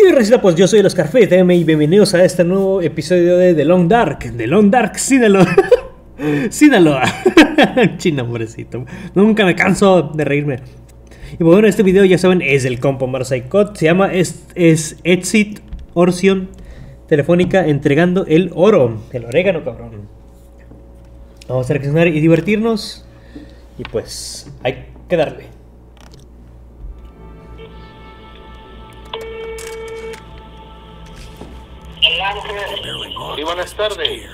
¿Qué recita? Pues yo soy los DM y bienvenidos a este nuevo episodio de The Long Dark. The Long Dark, Sinaloa. Sinaloa. China, pobrecito. Nunca me canso de reírme. Y bueno, este video ya saben es del compo Marsaicot. Se llama es, es Exit Orsion Telefónica entregando el oro. El orégano, cabrón. Vamos a reaccionar y divertirnos. Y pues hay que darle. Sí, buenas tardes.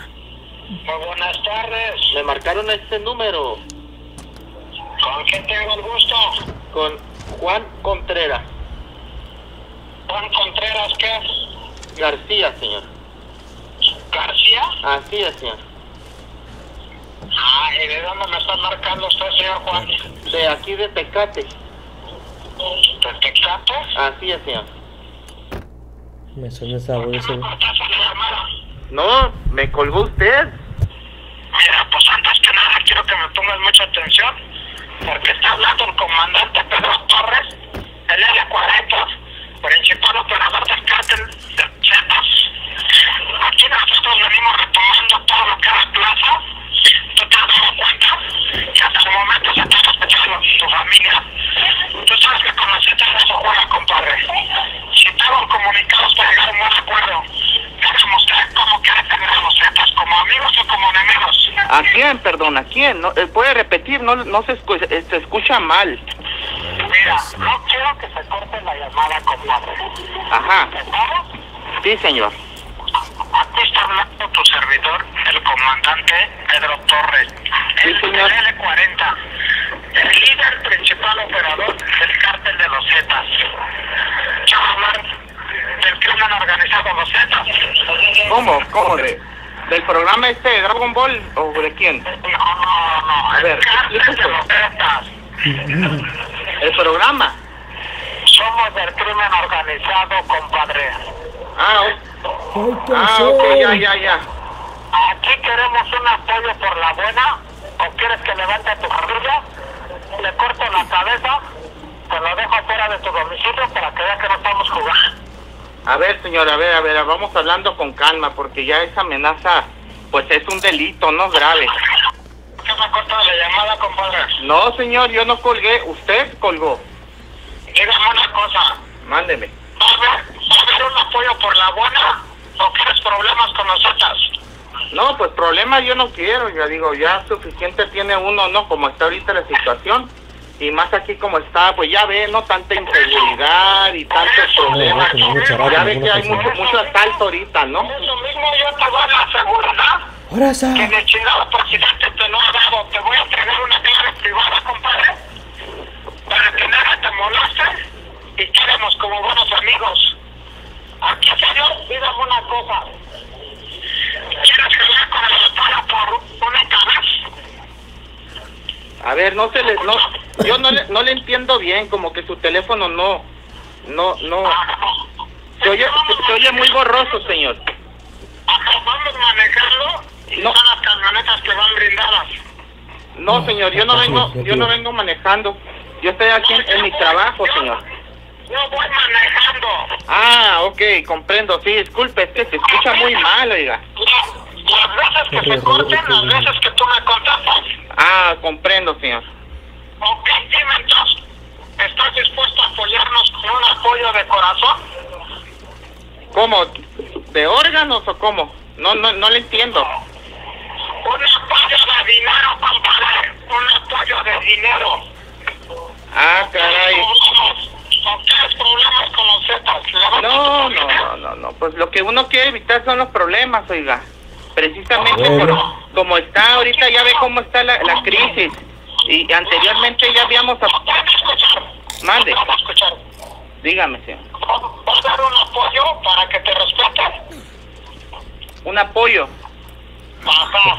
Muy buenas tardes. Me marcaron este número ¿Con quién tengo el gusto? con Juan Contreras Juan Contreras, ¿qué? García, señor. ¿García? Así es, señor. Ah, ¿y de dónde me está marcando usted, señor Juan? De aquí de Tecate. ¿De Tecate? Así es, señor. Me suena esa voz. No, me colgó usted. Mira, pues antes que nada quiero que me pongas mucha atención, porque está hablando el comandante Pedro Torres, el L40, principal operador del cártel de Zetas. Aquí nosotros venimos retomando todo lo que es la plaza. ¿Tú te has dado cuenta? Que hasta el momento se está sospechando tu familia. Tú sabes que con los Zetas no se juega, compadre. Si estaban comunicados para llegar a un buen acuerdo, déjame usted cómo quiere tener a los Zetas, como amigos o como enemigos. ¿A quién, perdón? ¿A quién? No, eh, puede repetir, no, no se, escu- eh, se escucha mal. Mira, no quiero que se corte la llamada, compadre. Ajá, ¿Estamos? sí, señor. Aquí está hablando tu servidor, el comandante Pedro Torres. Sí, El señor. L40, el líder principal operador del cártel de los Zetas. Hablar del crimen organizado los Zetas. ¿Cómo? ¿Cómo? De, ¿Del programa este de Dragon Ball o de quién? No, no, no, A el ver. ¿El programa? Somos del crimen organizado, compadre. Ah, o- ah ok, ya, ya, ya. Aquí queremos un apoyo por la buena. ¿O quieres que levante a tu familia? Le corto la cabeza. Te lo dejo fuera de tu domicilio para que vea que no estamos jugando. A ver, señor, a ver, a ver, vamos hablando con calma, porque ya esa amenaza, pues es un delito, no grave. ¿Qué me corta la llamada, compadre? No, señor, yo no colgué, usted colgó. Dígame una cosa. Mándeme. ¿Va a haber, va a haber un apoyo por la buena? ¿O quieres problemas con nosotras? No, pues problema yo no quiero, ya digo, ya suficiente tiene uno, ¿no? Como está ahorita la situación. Y más aquí como está, pues ya ve, ¿no? Tanta inseguridad y tantos problemas. Ya ve que hay mucho, mucho asalto ahorita, ¿no? Eso mismo yo te voy a la seguridad. Ahora que el chingado presidente te lo ha dado. Te voy a entregar una clave privada, compadre, para que nada te moleste y quedemos como buenos amigos. Aquí, señor, dígame una cosa. ¿Quieres que vaya con el Estado por una cabeza? A ver, no se le, no, yo no le, no le entiendo bien, como que su teléfono no, no, no, se oye, se, se oye muy borroso, señor. Acabamos manejarlo y No. son las camionetas que van brindadas. No, señor, yo no vengo, yo no vengo manejando. Yo estoy aquí en, en mi trabajo, señor. Yo voy manejando. Ah, ok, comprendo. Sí, disculpe, es que se escucha muy mal, oiga. Las veces que se corten, las veces que tú me contestas. Ah, comprendo, señor. Ok, dime entonces, ¿estás dispuesto a apoyarnos con un apoyo de corazón? ¿Cómo? ¿De órganos o cómo? No, no, no le entiendo. Un apoyo de dinero, compadre. Un apoyo de dinero. Ah, caray. Problemas. ¿O tienes problemas con los Zetas? No, no, familia. no, no, no. Pues lo que uno quiere evitar son los problemas, oiga. Precisamente por, como está ahorita, ya ve cómo está la, la crisis. Y anteriormente ya habíamos... Escuchar. Mande. No puedes escuchar. Dígame, señor. ¿Vas a dar un apoyo para que te respeten? Un apoyo. Ajá.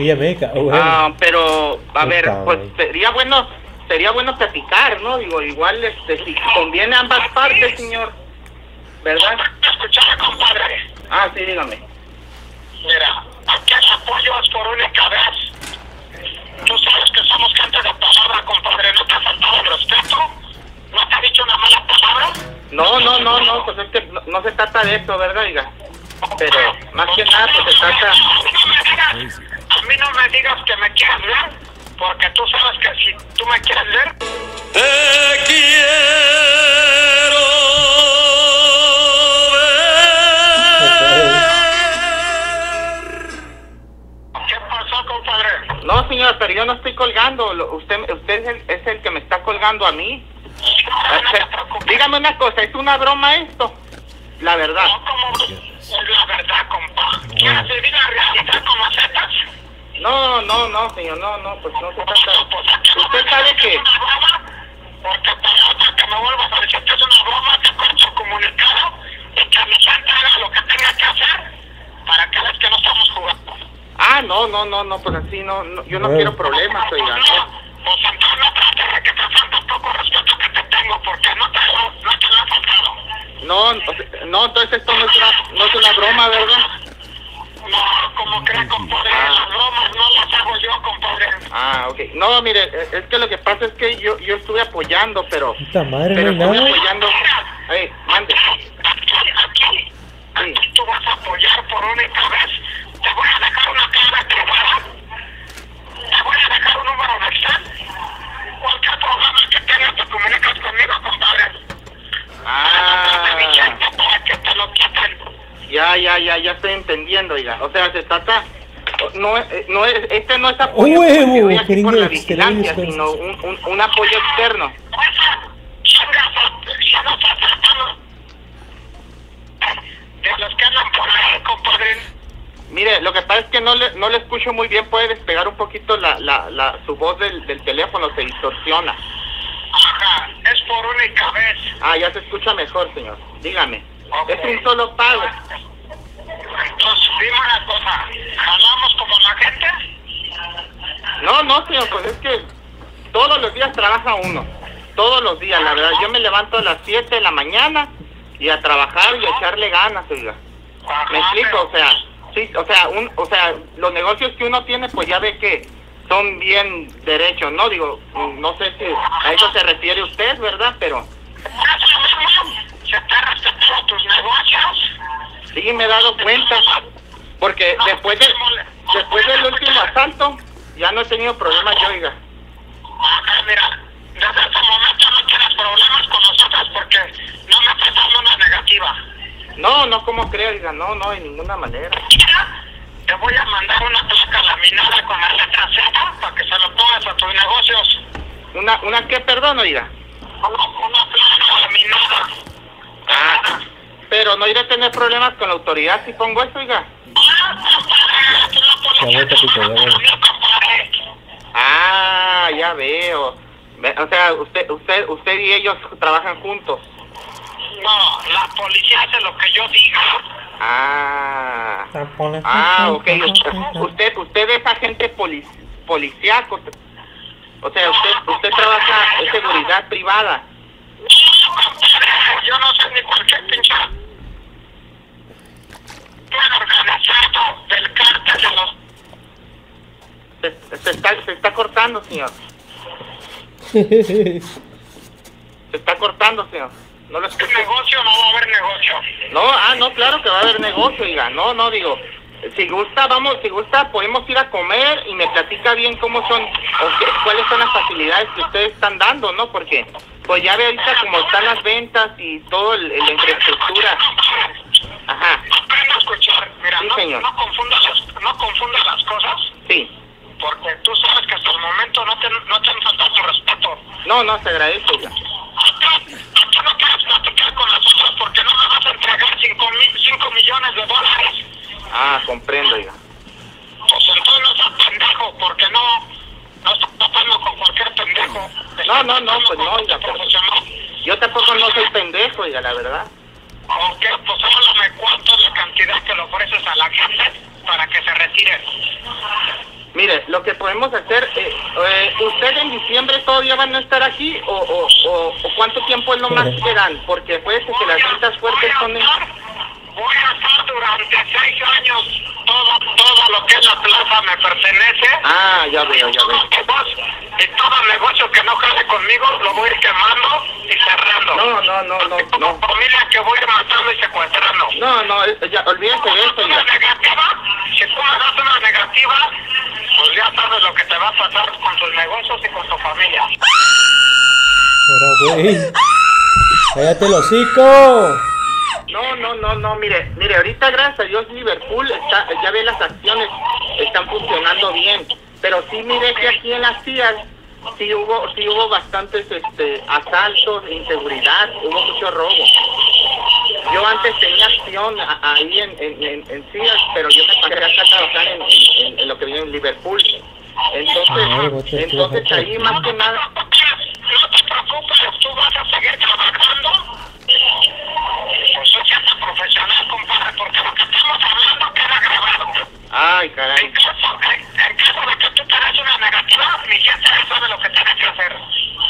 Ah, pero, a ver, pues sería bueno, sería bueno platicar, ¿no? Digo, igual, este, si conviene a ambas partes, señor. ¿Verdad? Escuchar, compadre. Ah, sí, dígame. Mira, aquí el apoyo es por única vez. Tú sabes que somos gente de palabra, compadre. ¿No te ha faltado el respeto? ¿No te ha dicho una mala palabra? No, no, no, no, pues es que no, no se trata de eso, ¿verdad, oiga? Pero más que nada, pues se trata... No me digas, a mí no me digas que me quieres ver, porque tú sabes que si tú me quieres ver, Te quiero No, señora, pero yo no estoy colgando. Usted, usted es el, es el que me está colgando a mí. No, no. Dígame una cosa, ¿es una broma esto? La verdad. No, como la verdad, compa. ¿Quieres vivir la realidad como aceptas? No, no, no, señor, no, no, pues no se trata. pues, ¿a qué no Usted sabe que... una broma? Porque para, para que me vuelvas a decir que es una broma, te corto comunicado y que mi gente haga lo que tenga que hacer para que veas que no estamos jugando. Ah, no, no, no, no, pues así no, no yo no Bueno. quiero problemas, Pues oiga. no, pues entonces no trates de que te falta poco respeto que te tengo, porque no te, lo- no te lo he faltado. No, no, o sea, no, entonces esto no es una, no es una broma, ¿verdad? No, como cree, compadre, Ah. las bromas no las hago yo, compadre. Ah, ok. No, mire, es que lo que pasa es que yo, yo estuve apoyando, pero... Puta madre, pero no estuve nada. apoyando... Ey, mande. Aquí, aquí, aquí tú vas a apoyar por única vez. Te voy a dejar una cara privada. Te voy a dejar un número de Excel. Cualquier programa que tengas te comunicas conmigo, compadre. Ah, Para que te lo quiten. Ya, ya, ya, ya estoy entendiendo, oiga. O sea, se trata... No, eh, no es, este no es apoyo ¡Huevo! aquí por la vigilancia, sino un, un, un apoyo externo. De los que andan por ahí, compadre. Mire, lo que pasa es que no le, no le escucho muy bien, puede despegar un poquito la, la, la, su voz del, del teléfono, se distorsiona. Ajá, es por única vez. Ah, ya se escucha mejor, señor. Dígame. Ok. Es un solo pago. Dime una cosa. ¿Jalamos como la gente? No, no, señor, pues es que todos los días trabaja uno. Todos los días, la verdad. Yo me levanto a las 7 de la mañana y a trabajar y a echarle ganas, oiga. ¿Me explico? O sea, sí, o sea, un, o sea, los negocios que uno tiene, pues ya ve que son bien derechos, ¿no? Digo, no sé si a eso se refiere usted, ¿verdad? Pero sí me he dado cuenta, porque después de, después del último asalto, ya no he tenido problemas yo, oiga. Ajá, mira, desde este momento no tienes problemas con nosotros porque no me estás dando una negativa. No, no, como creo, oiga, no, no, de ninguna manera. Mira, te voy a mandar una placa laminada con la letra Z para que se lo pongas a tus negocios. ¿Una, una qué, perdón, oiga? Una, una placa laminada. Ah, pero no iré a tener problemas con la autoridad si pongo eso, oiga. Ah, ya veo. Ve- O sea, usted, usted, usted y ellos trabajan juntos. No, la policía hace lo que yo diga. Ah, ah, ok. Usted, Ah, usted, usted es agente poli policíaco. O sea, usted, usted trabaja en seguridad privada. Yo no sé ni cualquier pinche. plan organizado del cártel de los. Se, se está, se está cortando, señor. Se está cortando, señor. No lo ¿Qué escucho. negocio? No va a haber negocio. No, ah, no, claro que va a haber negocio, oiga. No, no, digo, si gusta, vamos, si gusta, podemos ir a comer y me platica bien cómo son, o qué- cuáles son las facilidades que ustedes están dando, ¿no? Porque, pues ya ve ahorita cómo están las ventas y todo el, la infraestructura. Ajá, escuchar. Mira, Sí, no, señor. no confundas las, no confundas las cosas. sí. Porque tú sabes que hasta el momento no te, no te han faltado respeto. No, no, agradece, oiga. Aquí, aquí no quieres platicar con nosotros porque no me vas a entregar 5 cinco millones de dólares. Ah, comprendo, oiga. Pues entonces no seas pendejo porque no, no tratando con cualquier pendejo. No, no, no, pues no, oiga, profesional. Yo tampoco no soy pendejo, oiga, la verdad. Ok, pues háblame cuánto es la cantidad que le ofreces a la gente para que se retire. Mire, lo que podemos hacer, eh, eh, ¿usted en diciembre todavía van a estar aquí o, o, o, o cuánto tiempo es lo más que dan? Porque puede ser que las ventas fuertes son en... voy a estar durante seis años. Todo, todo lo que es la plaza me pertenece. Ah, ya veo, ya veo. Y todo negocio que no jale conmigo lo voy a ir quemando y cerrando. No, no, no, no, como no. familia que voy a ir matando y secuestrando. No, no, eh, ya, olvídese de una oiga. negativa, si tú me das una negativa, pues ya sabes lo que te va a pasar con tus negocios y con tu familia. Ahora, güey. Cállate el hocico. No, no, no, no, mire, mire, ahorita gracias a Dios Liverpool está, ya ve las acciones están funcionando bien, pero sí mire que aquí en las CIAs sí hubo, sí hubo bastantes este asaltos, inseguridad, hubo mucho robo. Yo antes tenía acción ahí en, en, en, pero yo me pasé acá a trabajar en, en- en lo que viene en Liverpool. Entonces, entonces ahí más que nada, No te preocupes, tú vas a seguir trabajando. Pues soy gente profesional, compadre, porque lo que estamos hablando queda grabado. Ay caray. En caso, en, en caso de que tú te des una negativa, mi gente ya sabe lo que tiene que hacer.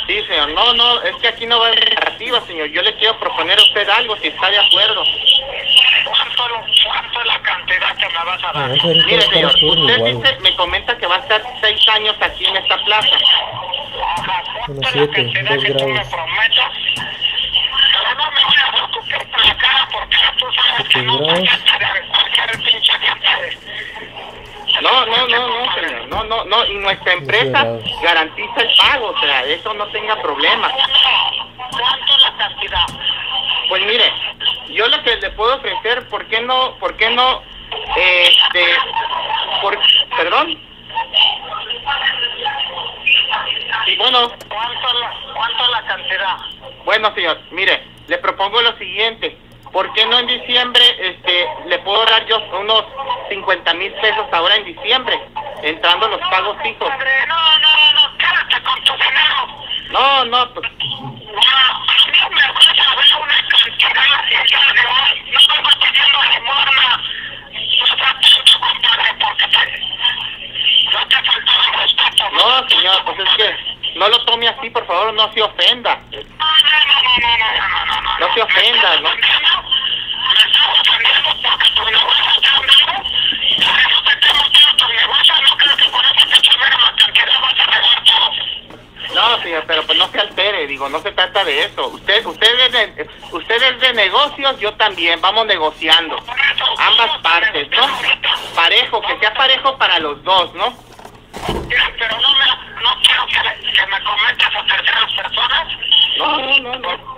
Sí, señor. No, no, es que aquí no va a haber negativa, señor. Yo le quiero proponer a usted algo, si está de acuerdo. ¿Cuánto, cuánto es la cantidad que me vas a Ah, dar? ahorita Mire, señor, usted dice, me comenta que va a estar seis años aquí en esta plaza. Ajá, ¿cuánto es la cantidad que tú me prometas? Pero no me voy a no. No, no, no, no, señor. No, no, no. Y nuestra empresa garantiza el pago, o sea, eso no tenga problema. ¿Cuánto la cantidad? Pues mire, yo lo que le puedo ofrecer, ¿por qué no, por qué no, este, por, perdón? Y bueno, ¿Cuánto la, cuánto la cantidad? Bueno, señor, mire, le propongo lo siguiente. ¿Por qué no en diciembre este, le puedo dar yo unos 50 mil pesos ahora en diciembre, entrando los pagos fijos? No, no, no, quédate con tu dinero. No, no, pues, No, a mí me ver una cantidad el día de hoy. No me vas pidiendo limosna. No sea tanto, compadre, porque te, no te faltaba respeto. no, señor, pues es que no lo tome así, por favor, no se ofenda no, no, no. No te ofendas, ¿no? No, señor, pero pues no se altere, digo, no se trata de eso. Usted, ustedes de, ustedes de negocios, yo también, vamos negociando. Ambas partes, ¿no? Parejo, que sea parejo para los dos, ¿no? Pero no, no quiero que, me cometas a terceras personas. No, no, no. no.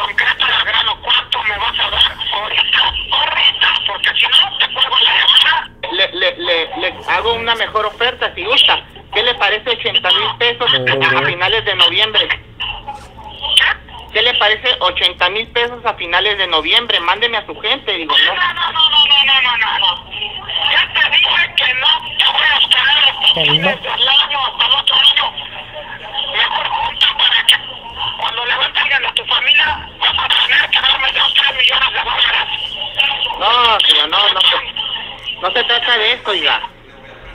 Concreto y al grano. ¿Cuánto me vas a dar ahorita? Ahorita, porque si no, te cuelgo la llamada. le, le, le, le hago una mejor oferta si gusta. ¿Qué le parece 80 mil pesos a finales de noviembre? ¿Qué le parece 80 mil pesos a finales de noviembre? Mándeme a su gente, digo, no, no, no, no, no, no, no, no. Ya te dije que no te voy a esperar Calma. fines del año, hasta el otro año. Mejor junta para que cuando levanten alguien de tu familia vas a tener que darme dos, tres millones de dólares. No, señor, no, no. se- No se trata de eso, oiga.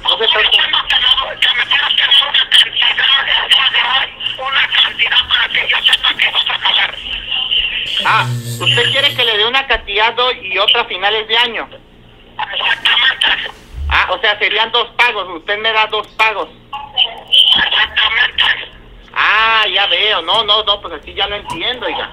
No se trata. Me, que me tienes que dar una cantidad el día de hoy, una cantidad para que yo sepa que vas a pagar. Ah, ¿usted quiere que le dé una cantidad hoy y otra a finales de año? Exactamente, Ah, o sea, serían dos pagos. Usted me da dos pagos. exactamente. Ah, ya veo. No, no, no, pues así ya lo entiendo, oiga.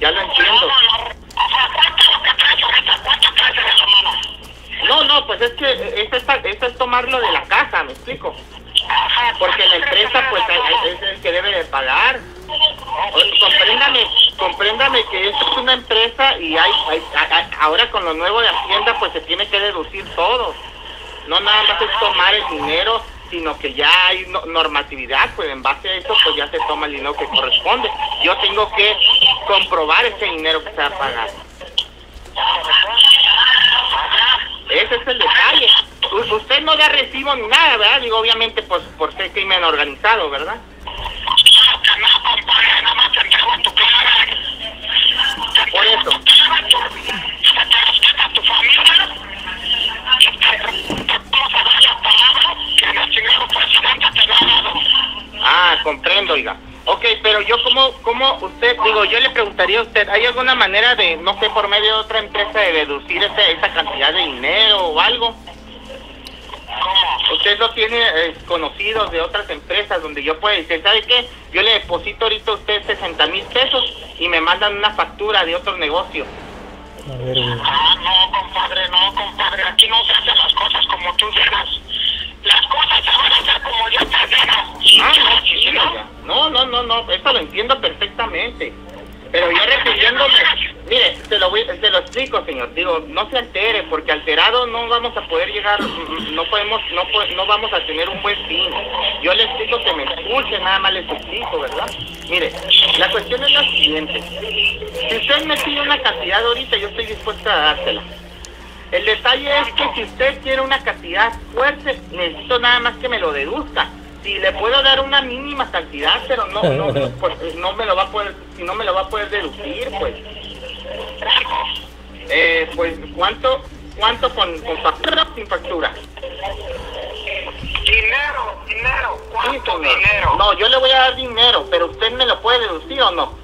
Ya lo entiendo. no, no. O sea, ¿cuánto es lo que traes? ¿Cuánto traes en? No, no, pues es que eso es, eso es tomarlo de la casa, ¿me explico? Porque la ¿cuánto crees empresa, pues, es el que debe de pagar. Compréndame, compréndame que esto es una empresa y hay, hay- ahora con lo nuevo de Hacienda, pues se tiene que deducir todo. No nada más es tomar el dinero, sino que ya hay no- normatividad, pues en base a eso, pues ya se toma el dinero que corresponde. Yo tengo que comprobar ese dinero que se va a pagar. Ese es el detalle. Usted no da recibo ni nada, ¿verdad? Digo, obviamente, pues por ser crimen organizado, ¿verdad? Que no, compadre, nada más te entrego a tu clave. Por eso. Que te entrega tu familia y te reconozca la que el exigente presidente te ha dado. Ah, comprendo, oiga. okay, pero yo, como usted, digo, yo le preguntaría a usted, ¿hay alguna manera de, no sé, por medio de otra empresa, de deducir esa cantidad de dinero o algo? ¿Cómo? Usted lo tiene eh, conocidos de otras empresas donde yo puedo decir, ¿sabe qué? Yo le deposito ahorita a usted 60 mil pesos y me mandan una factura de otro negocio. A ver, güey. Ah, no, compadre, no, compadre. Aquí no se hacen las cosas como tú digas. Las cosas se van a hacer como yo te diga. Ah, no, no, no, no, no, eso lo entiendo perfectamente. Pero yo refiriéndome, mire, se lo, se lo explico, señor. Digo, no se altere, porque alterado no vamos a poder llegar, mm, no podemos, no, no vamos a tener un buen fin. Yo le explico que me escuche, nada más les explico, ¿verdad? Mire, la cuestión es la siguiente. Si usted me pide una cantidad ahorita, yo estoy dispuesta a dársela. El detalle es que si usted quiere una cantidad fuerte, necesito nada más que me lo deduzca. Si le puedo dar una mínima cantidad, pero no, no, no, pues, no me lo va a poder, si no me lo va a poder deducir, pues. Eh, pues, ¿cuánto, cuánto con, con factura sin factura? Dinero, dinero. Sí, ¿Cuánto señor. dinero? No, yo le voy a dar dinero, pero usted me lo puede deducir o no.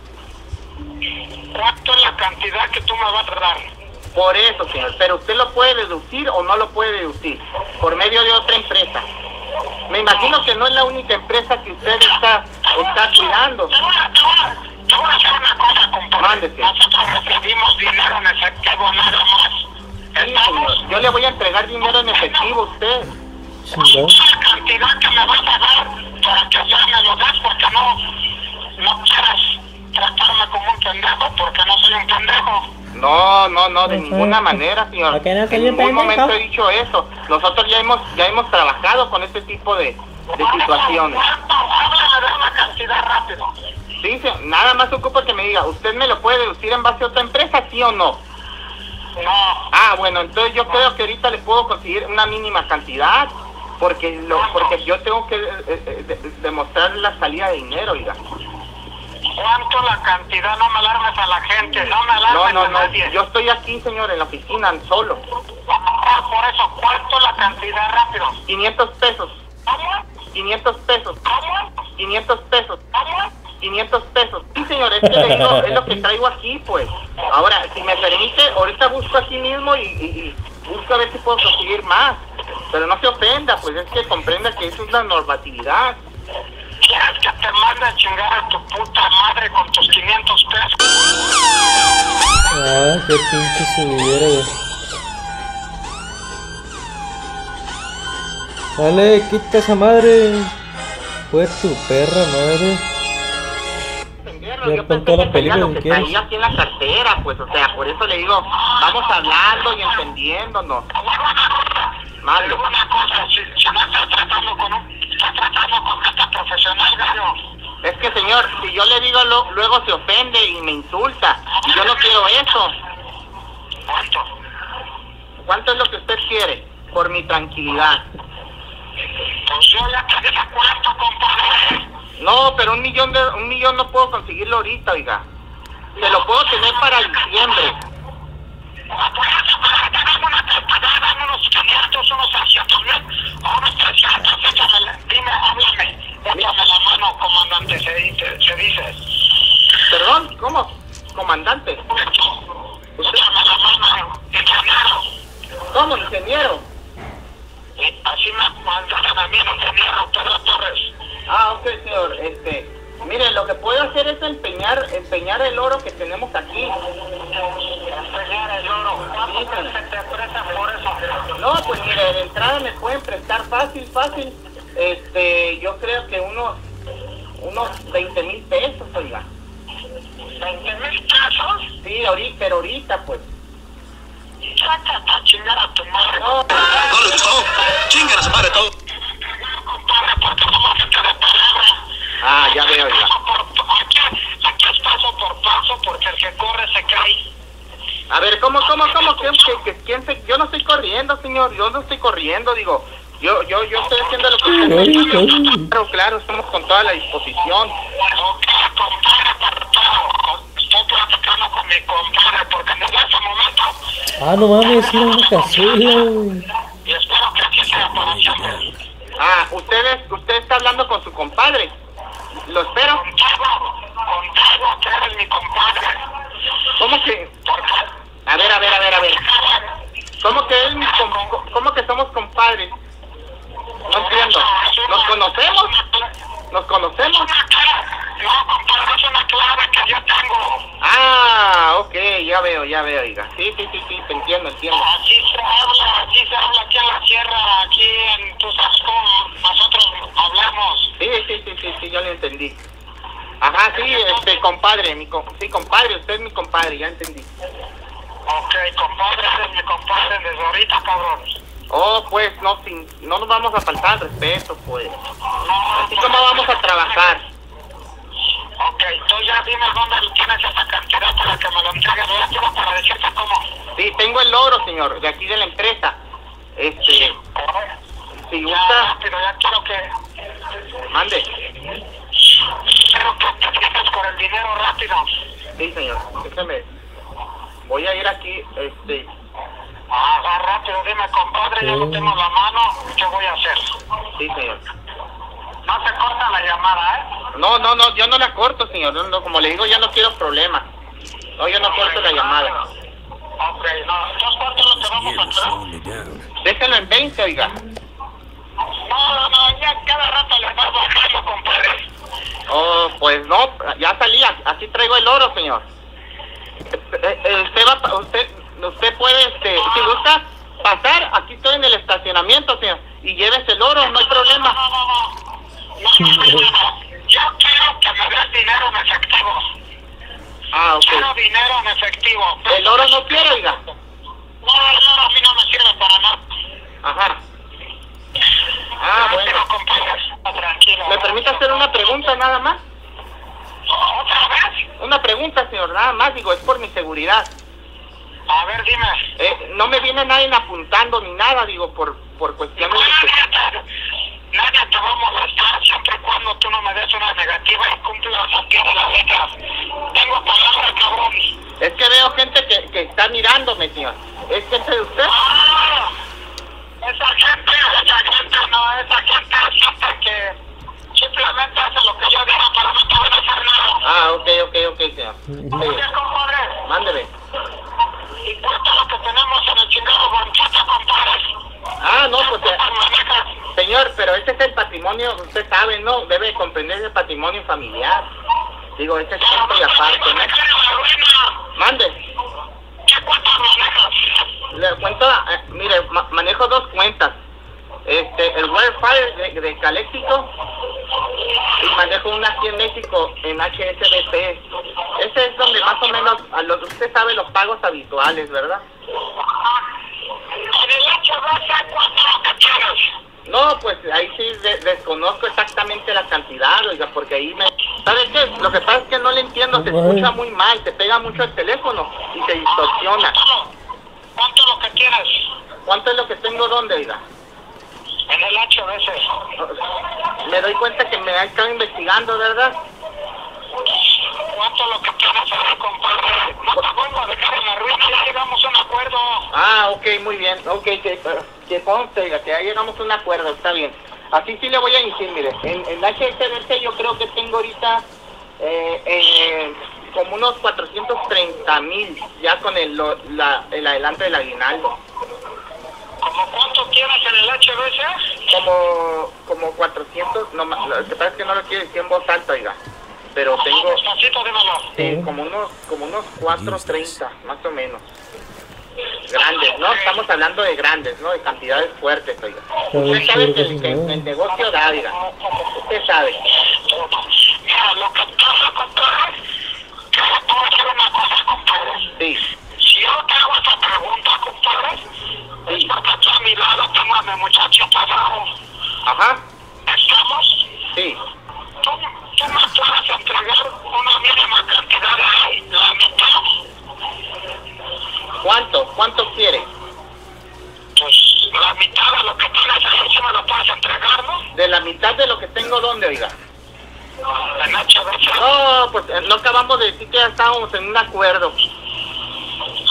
¿Cuánto es la cantidad que tú me vas a dar? Por eso, señor. Pero usted lo puede deducir o no lo puede deducir. Por medio de otra empresa. Me imagino que no es la única empresa que usted está, está cuidando. Te voy a, hacer una cosa, compadre. Nosotros recibimos dinero en efectivo nada más. Sí, señor. Yo le voy a entregar dinero en efectivo a usted. Chingón. la cantidad que me vas a dar para que ya me lo des porque no, no quieras tratarme como un pendejo porque no soy un pendejo. No, no, no, de ninguna manera, señor. ¿Por qué no en un ningún pendejo? momento he dicho eso. Nosotros ya hemos, ya hemos trabajado con este tipo de, de situaciones. Sí, sí, nada más ocupa que me diga, ¿usted me lo puede deducir en base a otra empresa, sí o no? No, Ah, bueno, entonces yo creo que ahorita le puedo conseguir una mínima cantidad, porque lo, porque yo tengo que eh, eh, de- demostrar la salida de dinero, oiga. ¿Cuánto la cantidad? No me alarmes a la gente, no me alarmes No, no, a no, nadie. yo estoy aquí, señor, en la oficina, solo. Ah, Por eso, ¿cuánto la cantidad rápido? 500 pesos, ¿Cómo? 500 pesos, ¿Cómo? 500 pesos, ¿Cómo? 500 pesos. Sí, señor, es que le digo, es lo que traigo aquí, pues. Ahora, si me permite, ahorita busco aquí mismo y, y- y busco a ver si puedo conseguir más. Pero no se ofenda, pues es que comprenda que eso es la normatividad. ¿Quieres que te mande a chingar a tu puta madre con tus 500 pesos? Ah, qué pinche subidera, güey. Dale, quita esa madre. Fue tu perra madre. Ya Yo pensé la que lo que traía aquí en la cartera, pues, o sea, por eso le digo, vamos hablando y entendiéndonos. Una cosa, si, si no estás tratando con un... Estás tratando con profesional. Es que, señor, si yo le digo lo- luego se ofende y me insulta. Y yo no quiero eso. ¿Cuánto? ¿Cuánto es lo que usted quiere? Por mi tranquilidad. No, pero un millón de un millón no puedo conseguirlo ahorita, oiga. Se lo puedo tener para diciembre. Perdón, ¿cómo? Comandante. Échame la mano, ingeniero. ¿Cómo, ingeniero? Así me mandaron a mí, ingeniero Pedro Torres. Ah, ok, señor. Este, mire, lo que puedo hacer es empeñar, empeñar el oro que tenemos aquí. Enseñar el oro. ¿Cuánto crees que te prestan por eso? No, pues mire, de entrada me pueden prestar fácil, fácil. Este, yo creo que unos, unos 20 mil pesos, oiga. ¿20 mil pesos? Sí, ahorita, pero ahorita, pues. Sácate a chingar a tu madre. No, ¿No les gustó? Chingan a su madre todo. compadre, porque no me de palabra. Ah, ya veo, por- Aquí, aquí es paso por paso, porque el que corre se cae. A ver, ¿cómo, cómo, cómo? ¿Quién, quién se- Yo no estoy corriendo, señor. Yo no estoy corriendo, digo. Yo, yo, yo estoy haciendo lo que usted me Ay, dice. ay. Claro, claro, estamos con toda la disposición. Ok, compadre, pero todo. Estoy platicando con mi compadre, porque en ese momento, Ah, no mames, una güey. aquí sea para siempre. Ah, usted, es- usted está hablando con su. Compadre, es una clara, no, compadre, es una clave que yo tengo. Ah, ok, ya veo, ya veo, oiga. Sí, sí, sí, sí, te entiendo, entiendo. Así se habla, así se habla aquí en la sierra, aquí en tu nosotros hablamos. Sí, sí, sí, sí, sí, yo lo entendí. Ajá, sí, este, compadre, mi co sí, compadre, usted es mi compadre, ya entendí. Ok, compadre, es mi compadre desde ahorita, cabrón. Oh, pues, no, sin, no nos vamos a faltar respeto, pues. Como vamos a trabajar. Ok, tú ya dime dónde tienes esa cantidad para que me lo entregues rápido para decirte cómo. Sí, tengo el logro, señor, de aquí de la empresa. Este, si Ya gusta, rápido, ya quiero que, mande. quiero que te fijes por el dinero rápido. Sí, señor, déjeme. Voy a ir aquí, este, Ah, rápido, dime, compadre, ya lo tengo en la mano, ¿qué voy a hacer? sí, señor. No se corta la llamada, ¿eh? No, no, no, yo no la corto, señor. No, no, como le digo, ya no quiero problemas. No, yo no corto la llamada. Ok, no, entonces ¿cuánto lo que vamos a hacer? Déjalo en 20, oiga. No, no, ya cada rato le vas bajando, compadre. Oh, pues no, ya salía. Aquí traigo el oro, señor. Eh, eh, Usted va, pa- usted, usted puede, este, si gusta pasar, aquí estoy en el estacionamiento, señor. Y llévese el oro, no hay No, problema. no, no, no. No, no, no, no. Yo quiero que me des dinero en efectivo. Ah, ok. Quiero dinero en efectivo. El oro no quiere, oiga. No, el oro a mí no me sirve para nada. Ajá. Ah, bueno. Tranquilo. ¿Me permite hacer una pregunta nada más? ¿Otra vez? Una pregunta, señor, nada más, digo, es por mi seguridad. A ver, dime. Eh, no me viene nadie apuntando ni nada, digo, por, por cuestiones de. Nadie te, va a molestar siempre y cuando tú no me des una negativa y cumplas aquí de las letras. Tengo palabras, cabrón. Es que veo gente que, que está mirándome, señor. ¿Es gente de usted? ¡Ah! Esa gente, esa gente no, esa gente es gente que simplemente hace lo que yo diga, pero no te van a hacer nada. Ah, ok, ok, ok, señor. Oye, Sí, compadre, mándeme. ¿y cuánto es lo que tenemos en el chingado banquete, compadre? Ah, no, pues, eh, ¿Cuántas manejas? señor, pero ese es el usted sabe, ¿no? Debe comprender el patrimonio familiar. Digo, ese es punto y aparte, ¿no? Mande. Le cuento, eh, mire, ma- manejo dos cuentas. Este, el Wi-Fi de, de Caléxico y manejo una aquí en México en HSBC. Ese es donde más o menos, a lo, usted sabe los pagos habituales, ¿verdad? No, pues ahí sí de- desconozco exactamente la cantidad, oiga, porque ahí me... ¿Sabe qué? Lo que pasa es que no le entiendo, se escucha muy mal, se pega mucho el teléfono y se distorsiona. ¿Cuánto, ¿Cuánto es lo que tienes? ¿Cuánto es lo que tengo dónde, oiga? En el HBC. Me doy cuenta que me han estado investigando, ¿verdad? ¿Cuánto es lo que tienes ahí, compadre? No te vuelvo a dejar en la ruina, ya llegamos a un acuerdo. Ah, ok, muy bien. Ok, que, pero que conste, oiga, que ya llegamos a un acuerdo, está bien. Así sí le voy a decir, mire, en, en HSBC yo creo que tengo ahorita eh, eh, como unos 430 mil, ya con el, lo- la, el adelante del aguinaldo. ¿Cómo cuánto tienes en el HBC? Como, como 400, no, lo que pasa es que no lo quiero decir en voz alta, oiga. Pero tengo, dímelo. sí, como unos, como unos 430, más o menos. Grandes, ¿no? Estamos hablando de grandes, ¿no? De cantidades fuertes, oiga. Usted sabe que el, que el negocio da, oiga. Usted sabe. Mira, lo que pasa, compadre, que te puedo decir una cosa, compadre. Sí, Si yo te hago esta pregunta, compadre, es porque aquí a mi lado tengo a mi muchachito abajo. ajá, ¿Estamos? sí. ¿Tú, tú me puedes entregar una mínima cantidad de la mitad? ¿Cuánto? ¿Cuánto quiere? Pues la mitad de lo que tienes ahí, si me lo puedes entregar, ¿no? De la mitad de lo que tengo, ¿dónde, oiga? En HBC. No, pues eh, no acabamos de decir que ya estábamos en un acuerdo.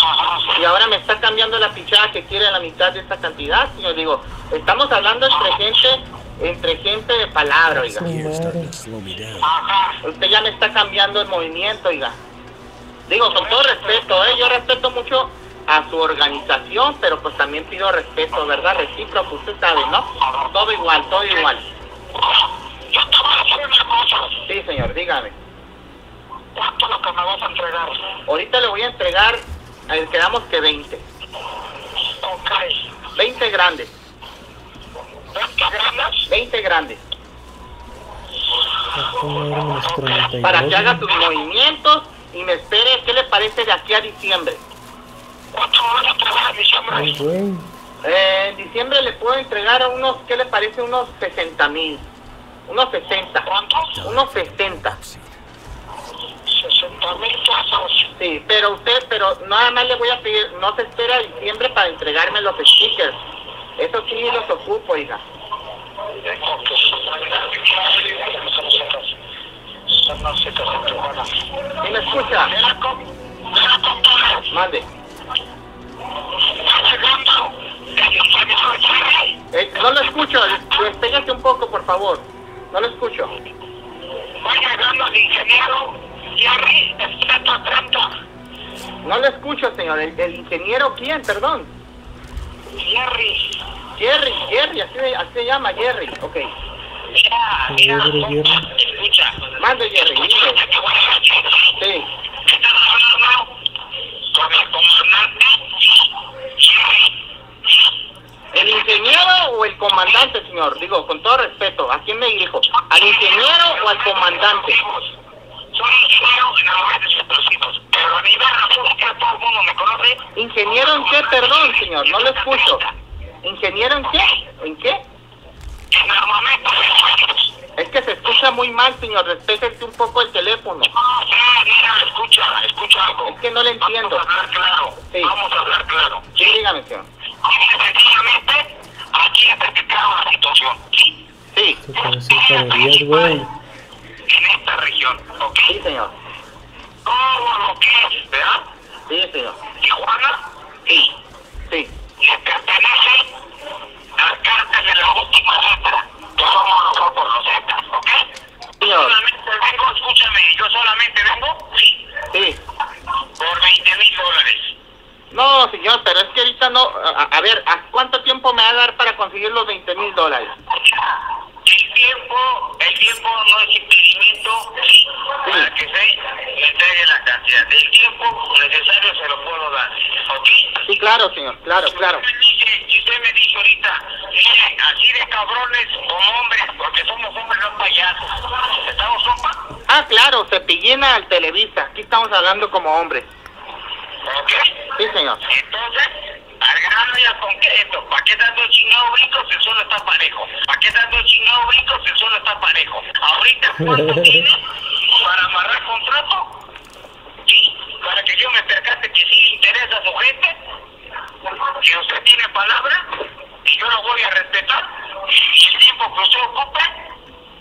Ajá. Y ahora me está cambiando la pichada que quiere la mitad de esta cantidad, señor. Digo, estamos hablando entre gente, entre gente de palabra, oiga. Ajá. Usted ya me está cambiando el movimiento, oiga. Digo, con todo respeto, ¿eh? Yo respeto mucho a su organización, pero pues también pido respeto, ¿verdad? Recíproco, usted sabe, ¿no? Todo igual, todo igual. Yo te voy a decir una cosa. Sí, señor, dígame. ¿Cuánto es lo que me vas a entregar? Ahorita le voy a entregar eh, quedamos que 20. Ok. 20 grandes. 20 grandes. 20 grandes. 32. Para que haga sus movimientos y me espere qué le parece de aquí a diciembre. ¿Cuánto me van a pagar en diciembre? Ay, güey. Eh, en diciembre le puedo entregar a unos, ¿qué le parece? Unos 60 mil. Unos 60. ¿Cuántos? Unos 60. 60 mil pesos. Sí, pero usted, pero nada más le voy a pedir, no se espera a diciembre para entregarme los stickers. Eso sí los ocupo, hija. Son las citas en Tijuana. ¿Sí me escucha? Mande. Va llegando el ingeniero Jerry. Eh, no lo escucho, despégate un poco, por favor. No lo escucho. Va llegando el ingeniero Jerry Estreto 30. No lo escucho, señor. ¿El, el ingeniero quién? Perdón. Jerry. Jerry, Jerry, así, se- así se llama, Jerry. Ok. Mira, mira, Jerry, Jerry. compa, escucha. Mande, Jerry. Sí. Estás hablando con el comandante Jerry. ¿El ingeniero o el comandante, señor? Digo, con todo respeto, ¿a quién me dirijo? ¿Al ingeniero o al comandante? Soy ingeniero en armas explosivos, pero a nivel nacional todo el mundo me conoce. ¿Ingeniero en qué? Perdón, señor, no lo escucho. ¿Ingeniero en qué? ¿En qué? En armamento explosivos. Es que se escucha muy mal, señor. Despéjese un poco el teléfono. No, sí, mira, escucha, escucha algo. Es que no le entiendo. Vamos a hablar claro. Sí. Vamos a hablar claro. Sí, dígame, señor. Sencillamente, aquí está explicada la situación. Sí, Sí, en esta región, ¿ok? sí, señor. Todo lo que es, ¿verdad? Sí, señor. Tijuana, sí. Sí. le pertenece al cártel de la última letra, que somos nosotros los Zetas, Señor. Solamente vengo, escúchame, yo solamente vengo, sí, Sí. por 20 mil dólares. No, señor, pero es que ahorita no... A, a ver, ¿a cuánto tiempo me va a dar para conseguir los 20 mil dólares? El tiempo, el tiempo no es impedimento para que se entregue la cantidad. El tiempo necesario se lo puedo dar, ¿ok? Sí, claro, señor, claro, claro. Usted me dice, si usted me dice ahorita, mire, así de cabrones como hombres, porque somos hombres, no payasos. ¿Estamos, compa? Ah, claro, cepillina al Televisa. Aquí estamos hablando como hombres. ¿Ok? Sí, señor. Entonces, al grano y al concreto, ¿para qué tanto chingado brincos? El suelo está parejo. ¿Para qué tanto chingado brincos? El suelo está parejo. Ahorita, ¿cuánto tiene para amarrar contrato? Sí, para que yo me percate que sí le interesa a su gente, que usted tiene palabra, y yo lo voy a respetar, y el tiempo que usted ocupe,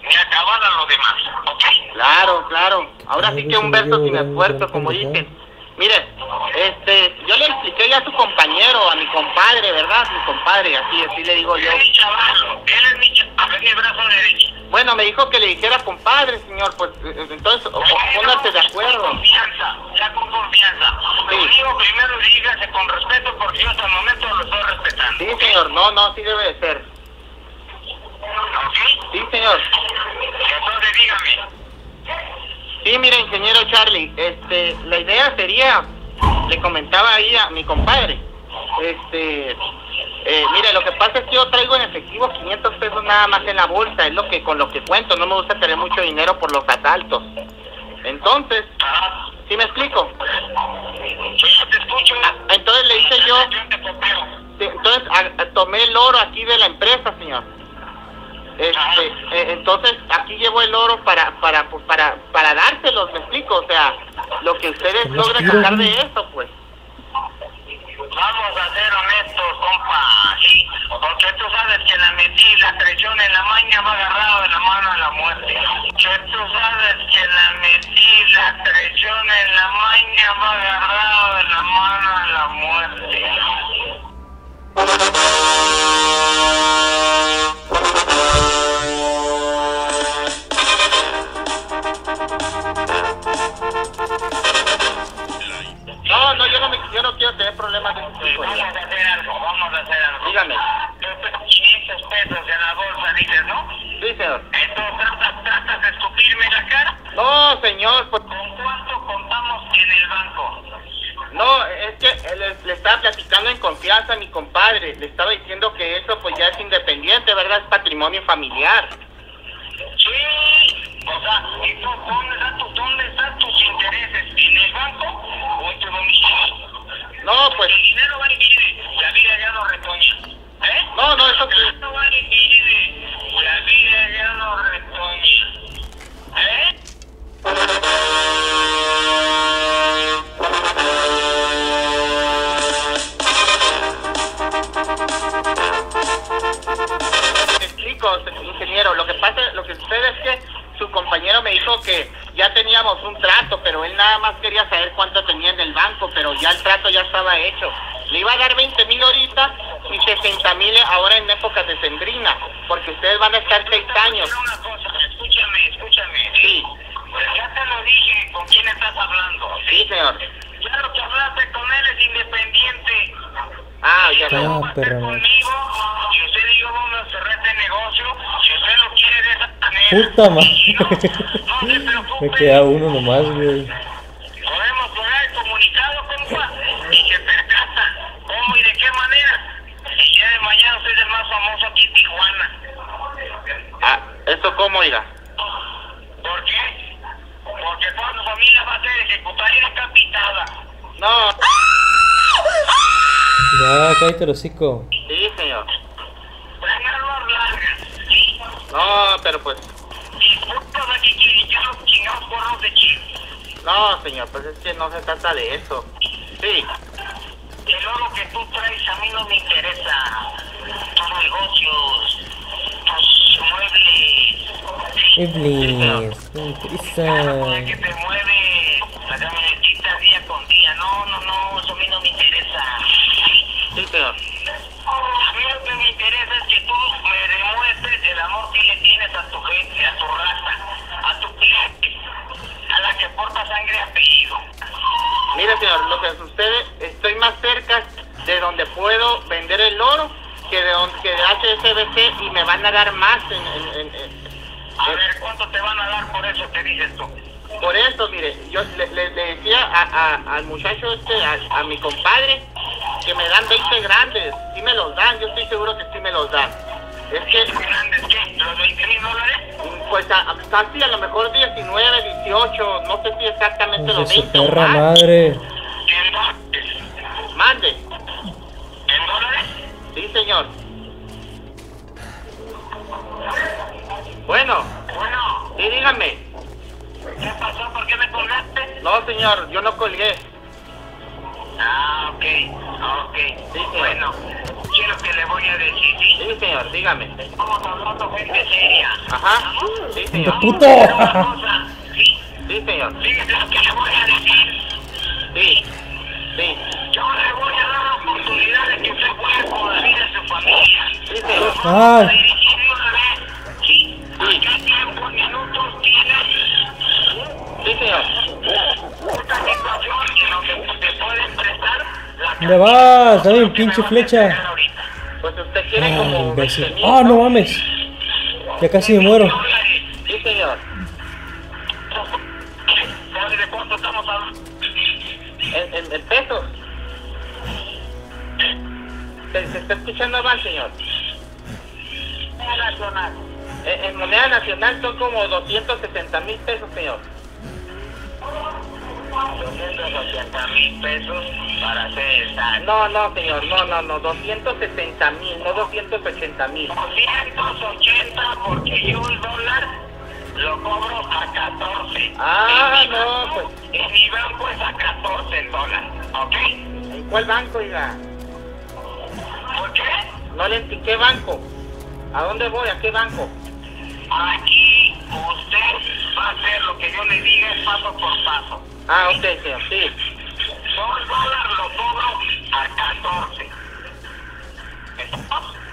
me acabara lo demás, ¿ok? Claro, claro. Ahora sí que un verso sin esfuerzo, como dicen. Mire, este, yo le expliqué ya a su compañero, a mi compadre, ¿verdad? Mi compadre, así, así le digo yo. Él es mi chavalo, él es mi chavalo, es mi brazo derecho. Bueno, me dijo que le dijera compadre, señor, pues eh, entonces o- o- póngase de Con acuerdo. confianza, ya con confianza. Sí. Lo digo primero dígase con respeto porque yo hasta el momento lo estoy respetando. Sí, señor, no, no, sí debe de ser. ¿Ok? Sí, señor. Entonces dígame. Sí, mire, ingeniero Charlie, este, la idea sería, le comentaba ahí a mi compadre, este, eh, mire, lo que pasa es que yo traigo en efectivo 500 pesos nada más en la bolsa, es lo que con lo que cuento, no me gusta tener mucho dinero por los asaltos. Entonces, ¿sí me explico? Ah, Entonces le hice yo, entonces a- a- tomé el oro aquí de la empresa, señor. Este, eh, entonces aquí llevo el oro para para para para dárselos, me explico, o sea, lo que ustedes tiros, sacar de eso, pues. Vamos a ser honestos, compa, sí, porque tú sabes que la metí, la traición en la maña va agarrado de la mano de la muerte. Que tú sabes que la metí, la traición en la maña va agarrado de la mano de la muerte. Y usted y yo vamos a cerrar este negocio, si usted lo quiere de esa manera. Puta madre. No, no se Me preocupe, queda uno nomás, güey. podemos poner el comunicado, compa, y se percata cómo y de qué manera. Y ya de mañana usted es el más famoso aquí en Tijuana. Ah, ¿eso cómo, oiga? ¿Por qué? Porque toda su familia va a ser ejecutada y decapitada. No, Ya, cállate el hocico. sí, señor. Primero las largas, ¿sí? No, pero pues, no, señor, pues es que no se trata de eso. Sí, luego lo que tú traes a mí no me interesa. Tus negocios, tus muebles. Iblis, no cosa que interesa. te mueve la camionetita día con día. No, no, no, eso a mí no me interesa. sí, señor. A tu raza, a tu cliente, a la que porta sangre apellido. Mire, señor, lo que sucede, estoy más cerca de donde puedo vender el oro que de, donde, que de HSBC y me van a dar más en, en- en- en- A ver, ¿cuánto te van a dar por eso que dices tú? por eso, mire, yo le, le- le decía a- a- al muchacho este, a, a mi compadre, que me dan 20 grandes, sí me los dan, yo estoy seguro que sí me los dan. Es que, ¿Grandes qué? ¿Los 20 mil dólares? Pues, a, casi a lo mejor 19, 18, no sé si exactamente Pues los de su 20 o perra más. madre. ¿En dólares? Mande, ¿En dólares? sí, señor. Bueno, Bueno, sí, dígame. ¿qué pasó? ¿Por qué me colgaste? No, señor, yo no colgué. Ah, ok, ok. Sí, señor. Quiero que le voy a decir, sí. Sí, señor, dígame. Estamos hablando gente seria. Ajá, sí, señor. puto! Una cosa, sí, Sí, señor. fíjate lo que le voy a decir. Sí, sí, Yo le voy a dar la oportunidad de que usted pueda conducir a su familia. sí, señor. Dirigir de una vez. Sí. ¿Y qué tiempo, minutos tienes? Sí, señor. Esta situación en lo que te pueden prestar ¿dónde vas? Dame un pinche flecha. Pues usted quiere como imbécil. 20 mil, Ah, no mames. Ya casi me muero. Sí, señor. ¿Sabes de cuánto estamos hablando? En, en, en pesos. ¿Se, se está escuchando mal, señor? Nacional. En, en moneda nacional son como 260 mil pesos, señor. 280 mil pesos para hacer SAT. No, no, señor, no, no, no, 260 mil, no 280 mil. 280 porque yo el dólar lo cobro a 14. Ah, En no, banco- pues. En mi banco es a 14 el dólar, ¿ok? ¿En cuál banco, oiga? ¿Por qué? No le ¿qué banco? ¿A dónde voy? ¿A qué banco? Aquí usted va a hacer lo que yo le diga paso por paso. Ah, ok, señor, sí. Yo el dólar lo cobro a 14.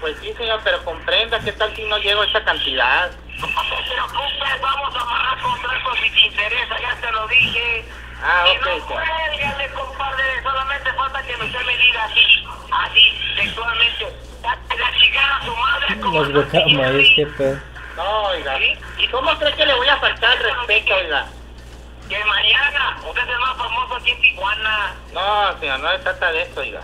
Pues sí, señor, pero comprenda, ¿qué tal si no llego a esa cantidad? No te preocupes, vamos a amarrar contratos si te interesa, ya te lo dije. Ah, y ok, no señor. cuélgale, compadre, solamente falta que usted me diga así, así, textualmente. Date la chingada a su madre como Los no guacamayos, tiene. qué pedo. No, oiga. ¿Y cómo cree que le voy a faltar el respeto, oiga? Que mañana, usted es el más famoso aquí en Tijuana. No, señor, no se trata de eso, oiga.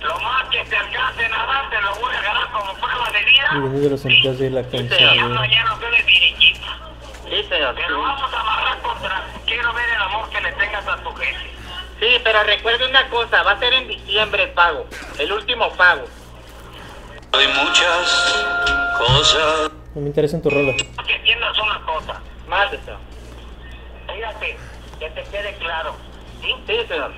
Lo más que te alcance a dar, te lo voy a ganar como prueba de vida. Y venido los empleados de la cancha. güey. mañana usted es dirigido. Sí, señor. Te lo sí. vamos a amarrar contra. Quiero ver el amor que le tengas a tu jefe. Sí, pero recuerde una cosa, va a ser en diciembre el pago, el último pago. Hay muchas cosas. No me interesan tus rolas. Que entiendas una cosa. Más, Fíjate, que te quede claro. ¿Sí? Sí, señor.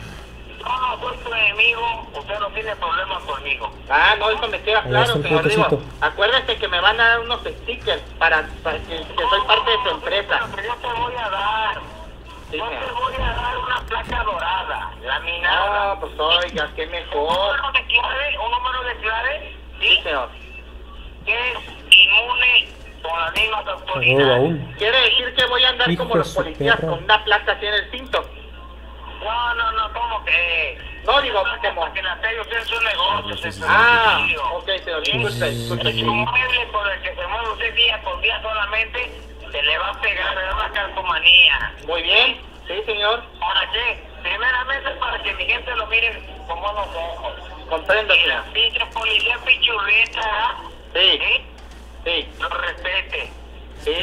Yo no soy tu enemigo, usted no tiene problemas conmigo. Ah, no, eso me queda claro, señor. Acuérdese que me van a dar unos stickers para, para que, que soy parte de su empresa. Pero yo te voy a dar. Sí, Yo te voy a dar una placa dorada, laminada. No, pues oiga, qué Un mejor. número de clave, un número de clave, Sí, ¿sí? señor. que es inmune con baúl. Quiere decir que voy a andar Hijo como los policías perra. con una placa así en el cinto. No, no, no, ¿cómo que? No, digo, como... Porque la serie usted es un negocio, es un Ah, ok, señor. Disculpe. El inmueble por el que se mueve usted día con día solamente, se le va a pegar, le va a calcomanía. Muy bien. Sí, señor. ¿Para qué? Primeramente para que mi gente lo mire con buenos ojos. Comprendo, señor. la pinche policía pichurreta, Sí, ¿sí? Sí, Lo respete. sí.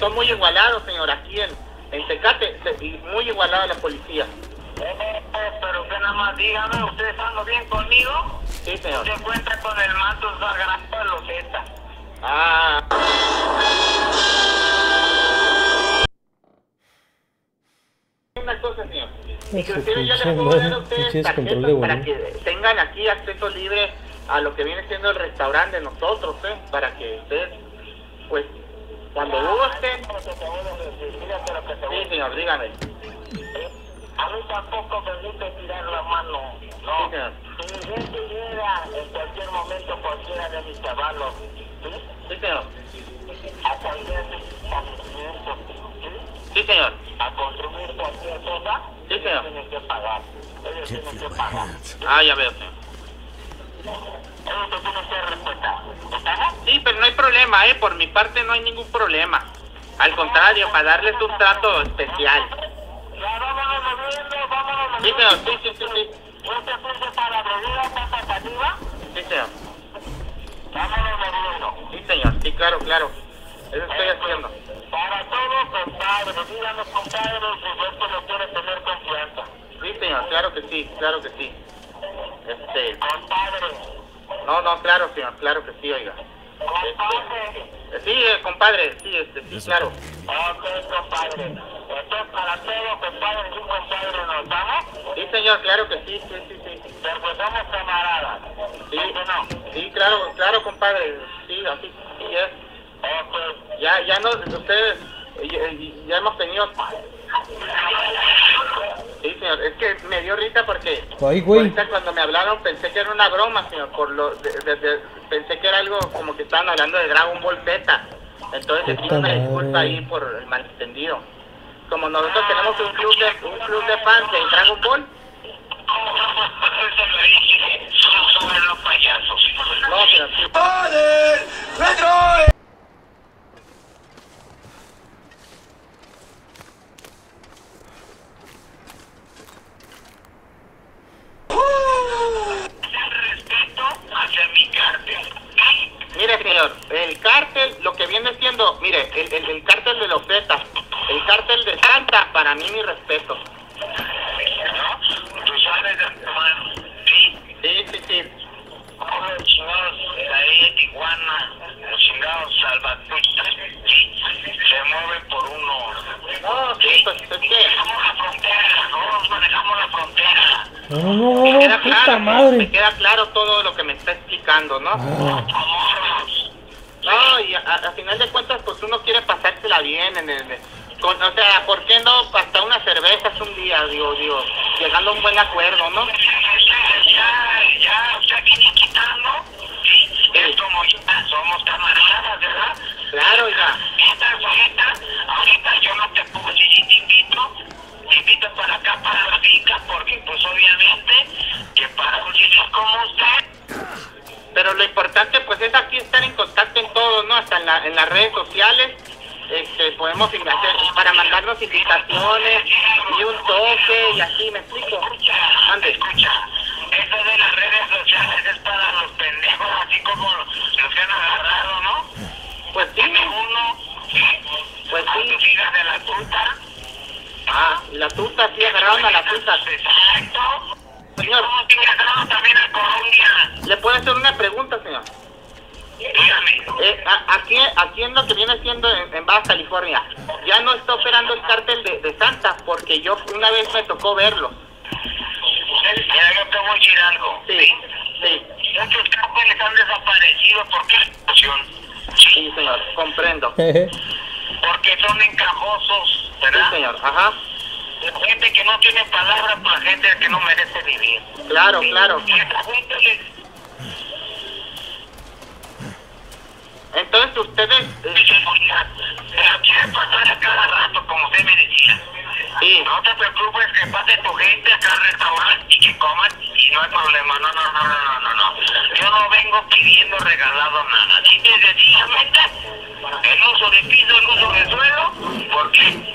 Son muy igualados, señor, aquí en, en Tecate. Muy igualada la policía. Eh, eh, pero usted nada más dígame, ¿usted estando bien conmigo? Sí, señor. Usted cuenta con el manto sagrado de los Z. Ah. Una cosa, señor. Inclusive yo les puedo dar a ustedes tarjetas para que tengan aquí acceso libre a lo que viene siendo el restaurante de nosotros, ¿eh? Para que ustedes, pues, cuando gusten... Lo que te voy a decir, fíjate lo que te voy a Sí, señor, dígame. decir. A mí tampoco me gusta tirar la mano. Sí, No. señor. Si mi gente llega en cualquier momento cualquiera de mis chavalos, ¿sí? Sí, señor. A cualquier establecimiento, ¿sí? Sí, señor. A consumir cualquier cosa, Sí, señor. tienen que pagar. Ellos tienen que pagar. Ah, ya veo, señor. ¿Estamos? Sí, pero no hay problema, ¿eh? Por mi parte no hay ningún problema. Al contrario, para darles un trato especial. Ya vámonos moviendo, vámonos Sí, moviendo. señor, sí, sí, sí, sí. Este puse para bebida, papa sativa. Sí, señor. Vámonos moviendo. Sí, señor. Sí, claro, claro. Eso estoy haciendo. Para todos, compadres, díganos, compadres, si esto no quiere tener confianza. Sí, señor, claro que sí, claro que sí. Este, Compadre, no, no, claro, señor, claro que sí, oiga. compadre. Eh, Sí, eh, compadre, sí, este, sí, claro. Ok, compadre. Esto es para todos, compadre, y compadre, ¿nos vamos? Sí, señor, claro que sí, sí, sí, sí. Porque somos camaradas. Sí, ¿Sí que no? sí, claro, claro, compadre. Sí, así, sí es. Ok. Ya, ya no, ustedes, ya, ya hemos tenido... Sí, señor, es que me dio risa porque Ay, güey. ahorita cuando me hablaron pensé que era una broma, señor, por lo, de- de- de- pensé que era algo como que estaban hablando de Dragon Ball Z. Entonces les pido una disculpa ahí por el malentendido. Como nosotros tenemos un club de, un club de fans de Dragon Ball, Eso lo dije. Son sobre los payasos. no, señor, sí. ¡Padre! ¡Retro! respeto hacia mi cártel. Mire, señor, el cártel, lo que viene siendo, mire, el, el, el cártel de los Zetas, el cártel de Santa, para mí mi respeto. ¿No? Tú sabes de antemano. Sí. Sí, sí, sí. Como los chingados de ahí de Tijuana, los chingados salvatruchas, sí, se mueven por uno. No, sí, pues es que Manejamos la frontera, nosotros manejamos la frontera. No, no, no, me no, queda puta claro, me madre. Queda claro todo lo que me está explicando, ¿no? Ah. No, y a, a final de cuentas, pues uno quiere pasársela bien en el... Con, o sea, ¿por qué no hasta unas cervezas un día, digo, digo, llegando a un buen acuerdo, ¿no? Ya, ya, o sea, viene quitando. Sí, es como ya somos camaradas, ¿verdad? Claro, ya. La- en las redes sociales. este, podemos hacer para mandarnos invitaciones y un toque y así, ¿me explico? Ande. Escucha, eso de las redes sociales es para los pendejos, así como los que han agarrado, ¿no? Pues sí, uno, pues sí. hijas de la. Ah, la tuta, sí, agarraron a la tuta. Exacto. Señor, ¿Cómo te agarraron también a Colombia? ¿le puedo hacer una pregunta, señor? Dígame. Eh, a- aquí, aquí en lo que viene siendo en, en Baja California, ya no está operando el cártel de, de Santa, porque yo una vez me tocó verlo. Mira, yo te voy a decir algo. Sí, sí, Muchos cárteles han desaparecido por qué situación. sí, señor, comprendo. Sí, Porque son encajosos, ¿verdad? señor, ajá, Gente que no tiene palabra para gente que no merece vivir. claro, claro. Y esa gente les- Entonces ustedes, eh, pasar a cada rato, como usted me decía. sí, No te preocupes que pase tu gente acá al restaurante y que coman y no hay problema. No, no, no, no, no, no, no. Yo no vengo pidiendo regalado nada. Simple y sencillamente el uso de piso, el uso de suelo, porque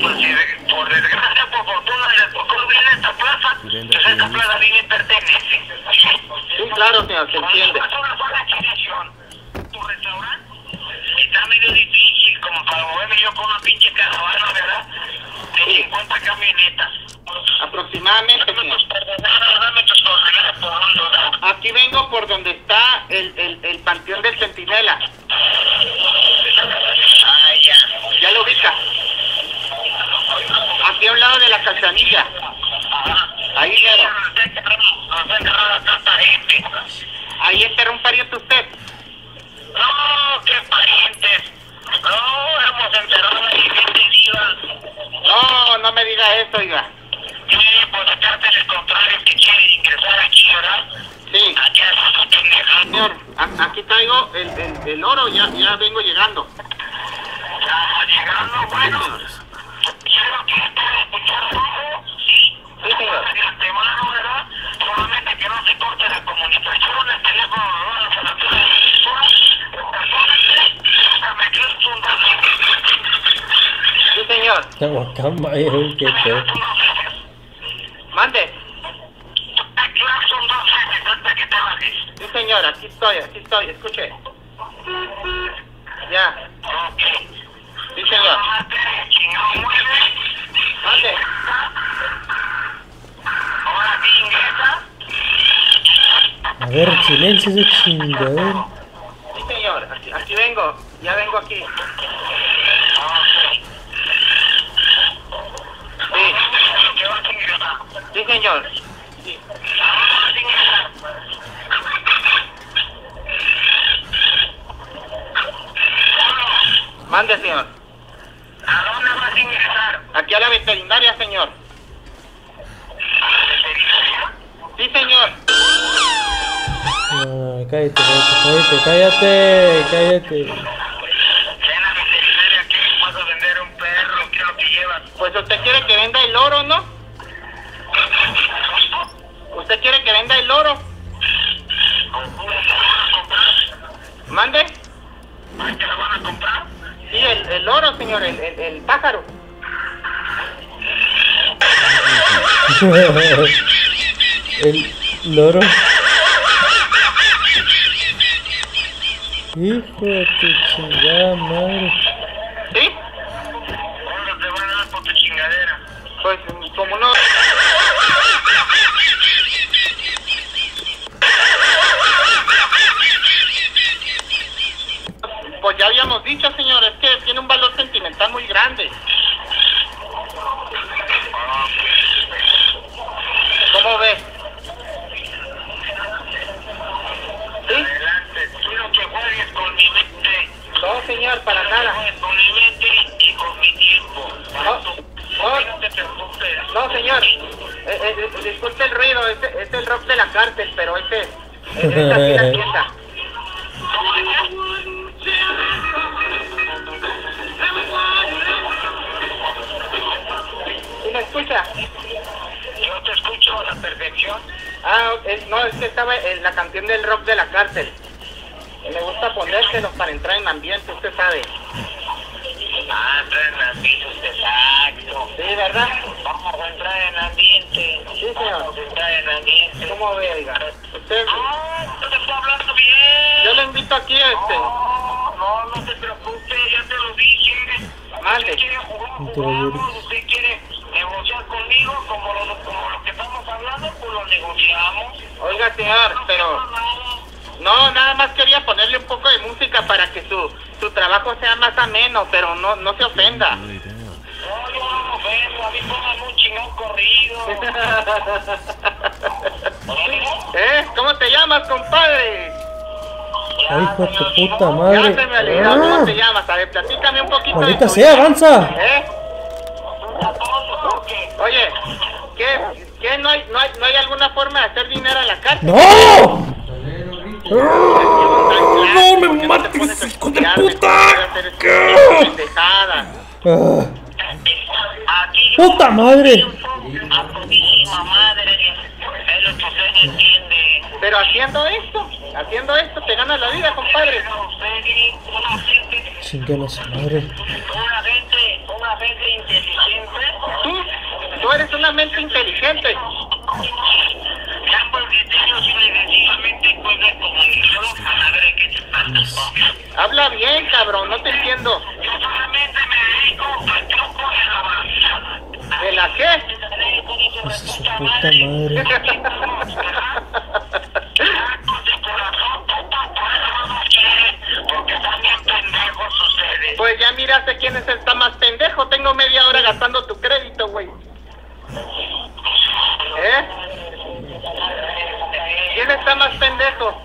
pues, si- por desgracia, por fortuna, les tocó bien esta plaza, pues esta plaza a mí me pertenece. sí, claro, señor, se entiende. Cuando una sola adquisición, tu restaurante está medio difícil como para moverme yo con una pinche caravana, ¿verdad? De Sí. 50 camionetas. Aproximadamente, Dame señor. tus coordenadas, dame tus coordenadas por un dólar. Aquí vengo por donde está el, el, el panteón del Centinela. Ah, ya. ¿Ya lo ubica? Aquí a un lado de la calzanilla. Ajá. Ahí, gente. Ahí enterró un pariente usted. No, qué parientes. No, hemos enterrado a gente viva. No, no me diga eso, oiga. Sí, pues de cárteles contrarios que quieren ingresar aquí, ¿verdad? Sí, señor, a- aquí traigo el, el, el oro, ya, ya vengo llegando. Ya llegando, bueno. Quiero que estés escuchando. Sí. Sí, señor. De antemano, ¿verdad? Solamente que no se corte la comunicación, el teléfono, ¿no? La factura de la me quedas un Sí, señor. Mande. Dos veces antes que te bajes. Sí, señor, aquí estoy, aquí estoy, escuche. Ya, sí, señor. Mande. Ahora sí ingresa. A ver, silencio ese chingadero. Sí, señor, aquí, aquí vengo, ya vengo aquí. Sí, sí, señor. Sí. Mande, señor. ¿A dónde vas a ingresar? Aquí a la veterinaria, señor. ¿A la veterinaria? Sí, señor. No, cállate, cállate, cállate, cállate. Ven a la veterinaria que vas a vender un perro. ¿Qué es lo que llevas? Pues usted quiere que venda el oro, ¿no? ¿Usted quiere que venda el oro? Mande. ¿Te lo van a comprar? Sí, el, el oro, señor, el, el, el pájaro. El loro. Hijo de tu chingada madre. ¿Sí? ¿Cuándo te van a dar por tu chingadera? Pues como no... Pues ya habíamos dicho, señor, es que tiene un valor sentimental muy grande. ¿Cómo ve? ¿Sí? Adelante. Quiero que juegues con mi mente. No, señor, para Que nada. juegues con mi mente y con mi tiempo. No, no, No te preocupes. no, señor. Eh, eh, eh, disculpe el ruido, es, es el rock de la cárcel, pero ese... Es es aquí la tienda. ¿Sí me escucha? Yo te escucho a la perfección. Ah, es- no, es que estaba en la canción del rock de la cárcel. Me gusta ponérselo para entrar en ambiente, usted sabe. Ah, entrar en ambiente, exacto. Sí, ¿verdad? Vamos a entrar en ambiente. Sí, señor. Vamos a entrar en ambiente. ¿Cómo ve, oiga? Usted, Ah, usted está hablando bien. yo le invito aquí a este. No, no, no se preocupe, ya te lo dije. Mande. Usted quiere jugar, No te jugamos. Usted quiere negociar conmigo como lo, como lo que estamos hablando, pues lo negociamos. Oiga, señor, pero no, nada más quería ponerle un poco de música para que su, su trabajo sea más ameno, pero no, no se ofenda. No, yo no me ofendo, a mí póngame un chingón corrido. ¿Eh? ¿Cómo te llamas, compadre? Ay, hijo de puta Ya madre. se me olvidó, ¿cómo Ah, te llamas? A ver, platícame un poquito Maldita sea, avanza. ¿Eh? Oye, ¿qué, qué no, hay, no, hay, ¿no hay alguna forma de hacer dinero en la cárcel? ¡No! No me mates, hijo de puta. ¡Puta madre! Pero haciendo esto, haciendo esto te ganas la vida, compadre. A su madre. una gente, una gente inteligente, Tú, tú eres una mente inteligente. Ya porque tengo sencillamente pues de comunicación a la verga que se pasa. Habla bien, cabrón, no te entiendo. Yo solamente me dedico al truco de la bala. ¿De la qué? Pues su puta madre. Pues ya miraste quién es el está más pendejo. Tengo media hora gastando tu crédito, güey. ¿Eh? ¿Quién está más pendejo?